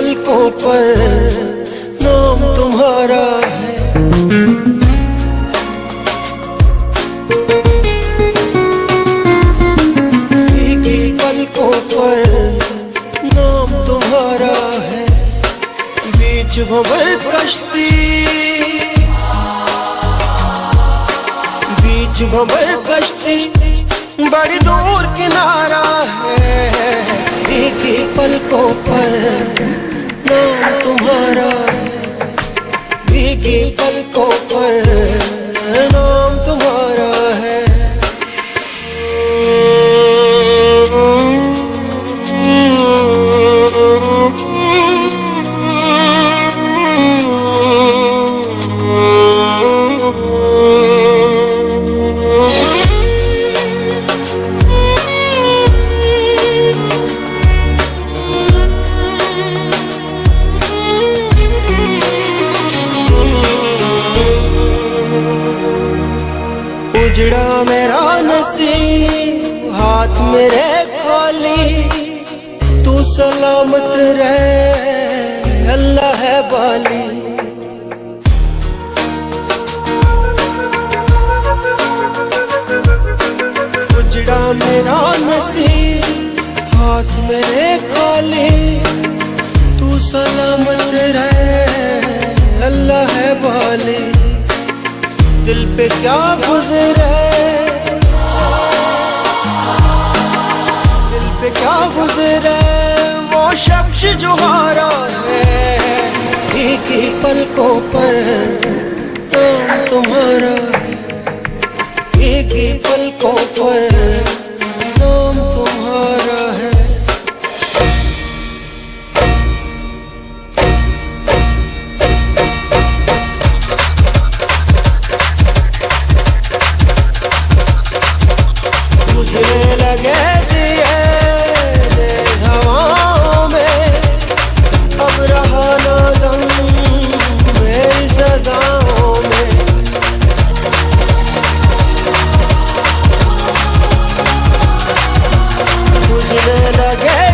پر نام تمہارا ہے پلکوں پر نام تمہارا ہے کشتی بیچ کشتی بڑی دور کنارا ہے ایک ہی پلکوں پر ایک ہی پلکوں پر اجڑا میرا نصیب، ہاتھ میرے خالی۔ تو سلامت رہے اللہ ہے بالی۔ اجڑا میرا نصیب، ہاتھ میرے خالی۔ تو سلامت رہے اللہ ہے بالی۔ پہ کیا گزرے؟ دل پہ کیا گزرے؟ وہ شخص جو ہارا ہے، ایک ہی پلکوں پر نام تمہارا ایک ہی پلکوں پر again.